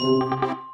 you.